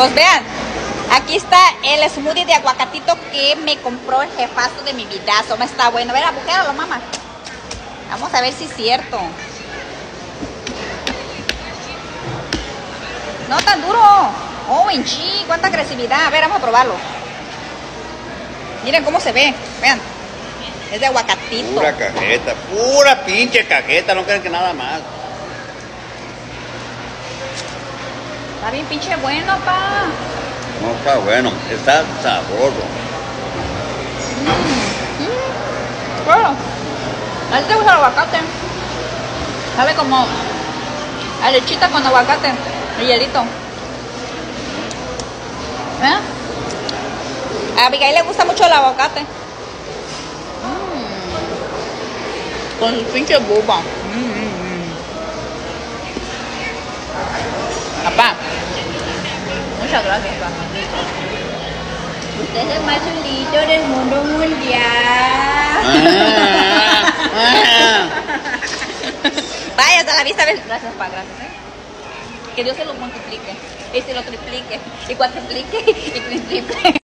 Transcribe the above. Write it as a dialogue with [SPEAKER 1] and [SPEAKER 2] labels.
[SPEAKER 1] Pues vean, aquí está el smoothie de aguacatito que me compró el jefazo de mi vidazo. Me está bueno. A ver, lo mamá. Vamos a ver si es cierto. No tan duro. Oh, en cuánta agresividad. A ver, vamos a probarlo. Miren cómo se ve. Vean. Es de aguacatito.
[SPEAKER 2] Pura cajeta, pura pinche cajeta, no creen que nada más.
[SPEAKER 1] Está bien pinche bueno, pa.
[SPEAKER 2] No está bueno, está sabroso.
[SPEAKER 1] Mmm, mmm. Bueno, ¿a ti te gusta el aguacate? Sabe como a lechita con aguacate y hielito. ¿Eh? A Abigail le gusta mucho el aguacate. Mmm. Con su pinche buba. Mmm. Papá. Muchas gracias, papá. Usted es el más chulito del mundo mundial. Vaya, hasta la vista. Gracias, papá, gracias. ¿eh? Que Dios se lo multiplique. Y se lo triplique. Y cuatriplique. Y triplique.